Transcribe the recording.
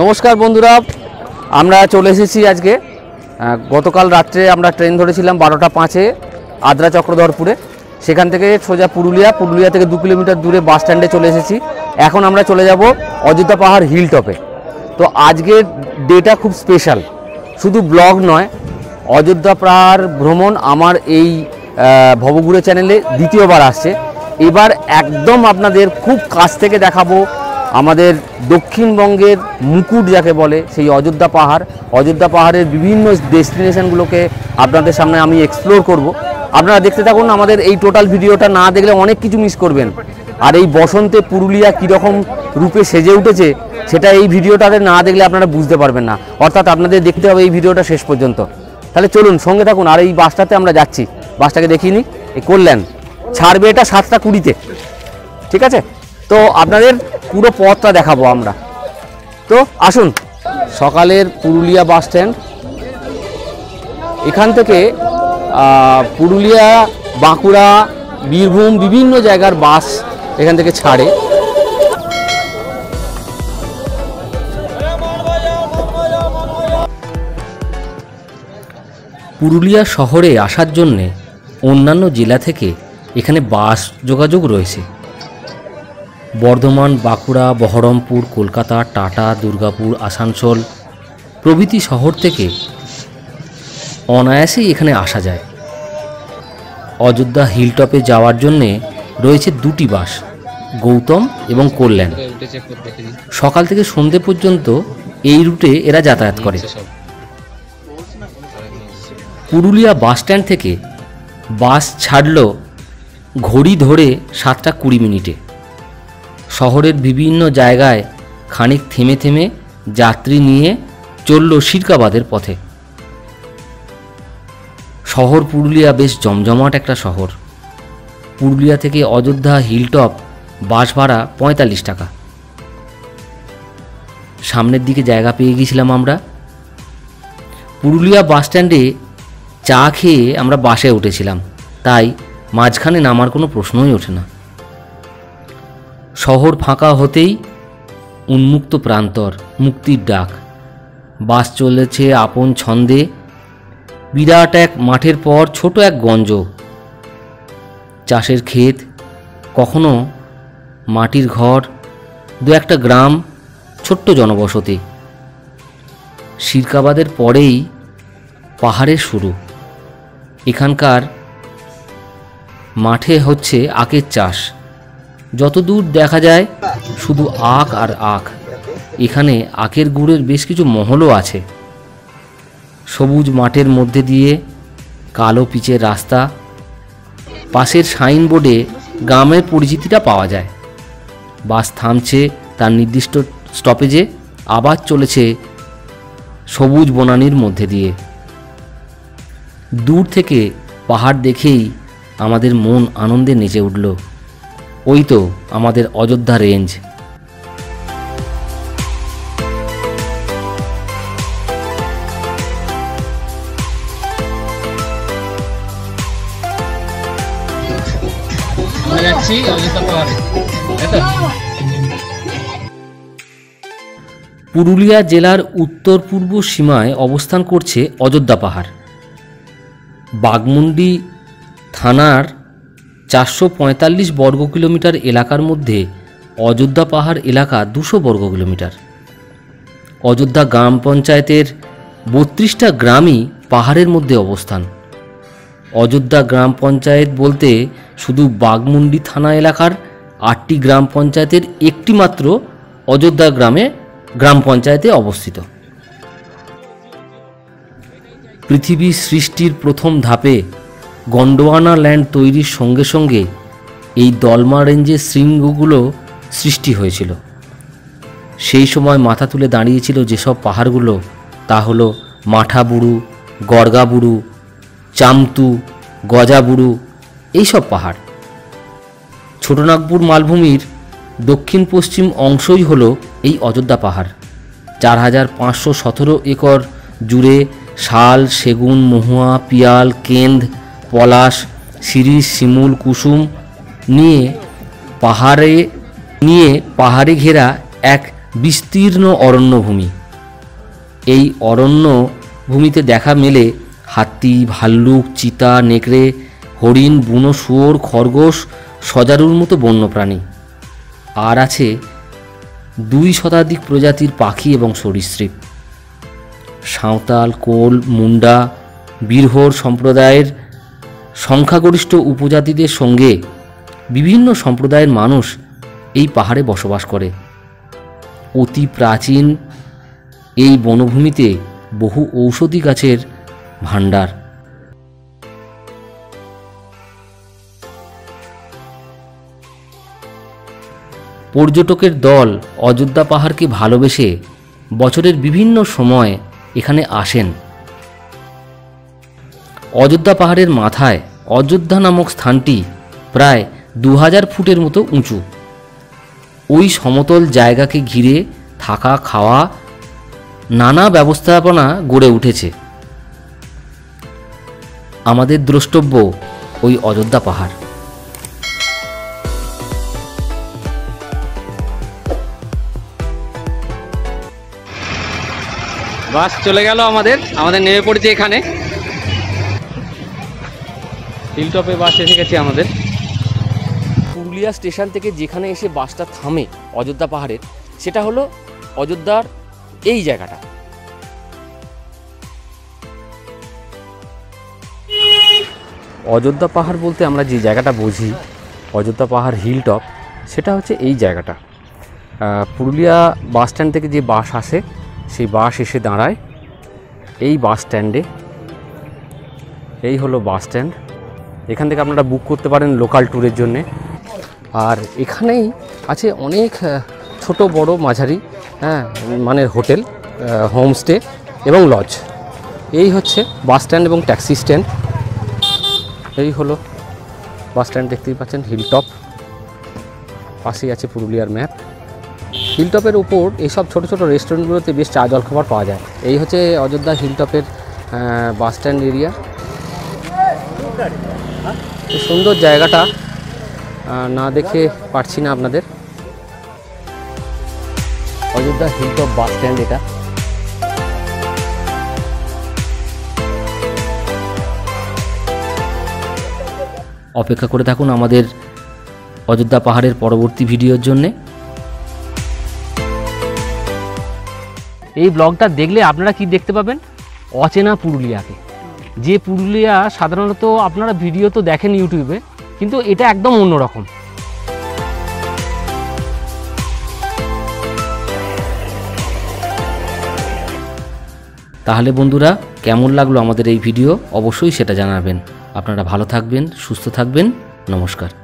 নমস্কার বন্ধুরা, আমরা চলে এসেছি আজকে। গতকাল রাত্রে আমরা ট্রেন ধরেছিলাম বারোটা পাঁচে আদ্রা চক্রধরপুরে। সেখান থেকে সোজা পুরুলিয়া পুরুলিয়া থেকে দু কিলোমিটার দূরে বাস স্ট্যান্ডে চলে এসেছি। এখন আমরা চলে যাব অযোধ্যা পাহাড় হিল টপে তো আজকের ডেটা খুব স্পেশাল। শুধু ব্লগ নয়, অযোধ্যা পাহাড় ভ্রমণ আমার এই ভবঘুরে চ্যানেলে দ্বিতীয়বার আসছে। এবার একদম আপনাদের খুব কাছ থেকে দেখাবো আমাদের দক্ষিণবঙ্গের মুকুট যাকে বলে, সেই অযোধ্যা পাহাড়, অযোধ্যা পাহাড়ের বিভিন্ন ডেস্টিনেশনগুলোকে আপনাদের সামনে আমি এক্সপ্লোর করব। আপনারা দেখতে থাকুন, আমাদের এই টোটাল ভিডিওটা না দেখলে অনেক কিছু মিস করবেন। আর এই বসন্তে পুরুলিয়া কীরকম রূপে সেজে উঠেছে, সেটা এই ভিডিওটাতে না দেখলে আপনারা বুঝতে পারবেন না। অর্থাৎ আপনাদের দেখতে হবে এই ভিডিওটা শেষ পর্যন্ত। তাহলে চলুন, সঙ্গে থাকুন, আর এই বাসটাতে আমরা যাচ্ছি। বাসটাকে দেখিনি এই কল্যাণ। ছাড়বে এটা সাতটা কুড়িতে। ঠিক আছে? তো আপনাদের পুরো পথটা দেখাবো আমরা। তো আসুন, সকালের পুরুলিয়া বাস স্ট্যান্ড। এখান থেকে পুরুলিয়া, বাঁকুড়া, বীরভূম বিভিন্ন জায়গার বাস এখান থেকে ছাড়ে। পুরুলিয়া শহরে আসার জন্যে অন্যান্য জেলা থেকে এখানে বাস যোগাযোগ রয়েছে। বর্ধমান, বাঁকুড়া, বহরমপুর, কলকাতা, টাটা, দুর্গাপুর, আসানসোল প্রভৃতি শহর থেকে অনায়াসেই এখানে আসা যায়। অযোধ্যা হিলটপে যাওয়ার জন্যে রয়েছে দুটি বাস, গৌতম এবং কল্যাণ। সকাল থেকে সন্ধে পর্যন্ত এই রুটে এরা যাতায়াত করে। পুরুলিয়া বাস স্ট্যান্ড থেকে বাস ছাড়ল ঘড়ি ধরে সাতটা কুড়ি মিনিটে। শহরের বিভিন্ন জায়গায় খানিক থেমে থেমে যাত্রী নিয়ে চলল শিরকাবাদের পথে। শহর পুরুলিয়া বেশ জমজমাট একটা শহর। পুরুলিয়া থেকে অযোধ্যা হিলটপ বাস ভাড়া পঁয়তাল্লিশ টাকা। সামনের দিকে জায়গা পেয়ে গিয়েছিলাম আমরা। পুরুলিয়া বাস স্ট্যান্ডে চা খেয়ে আমরা বাসে উঠেছিলাম। তাই মাঝখানে নামার কোনো প্রশ্নই ওঠে না। শহর ফাঁকা হতেই উন্মুক্ত প্রান্তর, মুক্তির ডাক। বাস চলেছে আপন ছন্দে। বিরাট এক মাঠের পর ছোট এক গঞ্জ। চাষের ক্ষেত, কখনো মাটির ঘর, দু একটা গ্রাম, ছোট্ট জনবসতি। শিরকাবাদের পরেই পাহাড়ের শুরু। এখানকার মাঠে হচ্ছে আখের চাষ। যত দূর দেখা যায়, শুধু আখ আর আখ। এখানে আখের গুড়ের বেশ কিছু মহলও আছে। সবুজ মাঠের মধ্যে দিয়ে কালো পিচের রাস্তা, পাশের সাইনবোর্ডে গ্রামের পরিচিতিটা পাওয়া যায়। বাস থামছে তার নির্দিষ্ট স্টপেজে আবার চলেছে সবুজ বনানির মধ্যে দিয়ে। দূর থেকে পাহাড় দেখেই আমাদের মন আনন্দে নেচে উঠল। ওই তো আমাদের অযোধ্যা রেঞ্জ। পুরুলিয়া জেলার উত্তর পূর্ব সীমায় অবস্থান করছে অযোধ্যা পাহাড়। বাগমুন্ডি থানার চারশো পঁয়তাল্লিশ বর্গ কিলোমিটার এলাকার মধ্যে অযোধ্যা পাহাড় এলাকা দুশো বর্গ কিলোমিটার অযোধ্যা গ্রাম পঞ্চায়েতের বত্রিশটা গ্রামই পাহাড়ের মধ্যে অবস্থান। অযোধ্যা গ্রাম পঞ্চায়েত বলতে শুধু বাগমুন্ডি থানা এলাকার আটটি গ্রাম পঞ্চায়েতের একটি মাত্র অযোধ্যা গ্রামে গ্রাম পঞ্চায়েতে অবস্থিত। পৃথিবী সৃষ্টির প্রথম ধাপে গন্ডোয়ানা ল্যান্ড তৈরির সঙ্গে সঙ্গে এই দলমা রেঞ্জের শৃঙ্গগুলো সৃষ্টি হয়েছিল। সেই সময় মাথা তুলে দাঁড়িয়েছিল যেসব পাহাড়গুলো, তা হলো মাঠাবুড়ু গড়গাবুড়ু চামতু গজাবুড়ু এইসব পাহাড়। ছোটনাগপুর মালভূমির দক্ষিণ পশ্চিম অংশই হলো এই অযোধ্যা পাহাড়। চার হাজার পাঁচশো সতেরো একর জুড়ে শাল, সেগুন, মহুয়া, পিয়াল, কেন্দ পলাশ, শিরিষ, শিমুল, কুসুম নিয়ে পাহাড়ে নিয়ে পাহাড়ে ঘেরা এক বিস্তীর্ণ অরণ্যভূমি। এই অরণ্য ভূমিতে দেখা মেলে হাতি, ভাল্লুক, চিতা, নেকড়ে, হরিণ, বুনো শুয়োর, খরগোশ, সজারুর মতো বন্যপ্রাণী। আর আছে দুই শতাধিক প্রজাতির পাখি এবং সরীসৃপ। সাঁওতাল, কোল, মুন্ডা, বীরহোর সম্প্রদায়ের সংখ্যাগরিষ্ঠ উপজাতিদের সঙ্গে বিভিন্ন সম্প্রদায়ের মানুষ এই পাহাড়ে বসবাস করে। অতি প্রাচীন এই বনভূমিতে বহু ঔষধি গাছের ভাণ্ডার। পর্যটকের দল অযোধ্যা পাহাড়কে ভালোবেসে বছরের বিভিন্ন সময় এখানে আসেন। অযোধ্যা পাহাড়ের মাথায় অযোধ্যা নামক স্থানটি প্রায় দু হাজার ফুটের মতো উঁচু। ওই সমতল জায়গাকে ঘিরে থাকা খাওয়া নানা ব্যবস্থাপনা গড়ে উঠেছে। আমাদের দ্রষ্টব্য ওই অযোধ্যা পাহাড়। বাস চলে গেল আমাদের আমাদের নেমে পড়েছে এখানে। হিলটপে বাস এসে গেছে আমাদের। পুরুলিয়া স্টেশন থেকে যেখানে এসে বাসটা থামে অযোধ্যা পাহাড়ের, সেটা হলো অযোধ্যার এই জায়গাটা। অযোধ্যা পাহাড় বলতে আমরা যে জায়গাটা বুঝি, অযোধ্যা পাহাড় হিল টপ সেটা হচ্ছে এই জায়গাটা। পুরুলিয়া বাস স্ট্যান্ড থেকে যে বাস আসে, সেই বাস এসে দাঁড়ায়। এই বাস স্ট্যান্ডে, এই হলো বাস স্ট্যান্ড। এখান থেকে আপনারা বুক করতে পারেন লোকাল ট্যুরের জন্যে। আর এখানেই আছে অনেক ছোট বড় মাঝারি হ্যাঁ মানে হোটেল হোমস্টে এবং লজ এই হচ্ছে বাস স্ট্যান্ড এবং ট্যাক্সি স্ট্যান্ড এই হলো বাস স্ট্যান্ড দেখতেই পাচ্ছেন হিলটপ পাশেই আছে পুরুলিয়ার ম্যাপ হিলটপের উপর এইসব ছোট ছোট রেস্টুরেন্টগুলোতে বেশ চা জলখাবার পাওয়া যায়। এই হচ্ছে অযোধ্যা হিলটপের বাস স্ট্যান্ড এরিয়া সুন্দর জায়গাটা না দেখে পারছি না আপনাদের। অযোধ্যা হিলটপ বাস স্ট্যান্ড এটা। অপেক্ষা করে থাকুন আমাদের অযোধ্যা পাহাড়ের পরবর্তী ভিডিওর জন্যে। এই ব্লগটা দেখলে আপনারা কি দেখতে পাবেন? অচেনা পুরুলিয়াকে। যে পুরুলিয়া সাধারণত আপনারা ভিডিও তো দেখেন ইউটিউবে, কিন্তু এটা একদম অন্যরকম তাহলে বন্ধুরা, কেমন লাগল আমাদের এই ভিডিও? অবশ্যই সেটা জানাবেন। আপনারা ভালো থাকবেন, সুস্থ থাকবেন। নমস্কার।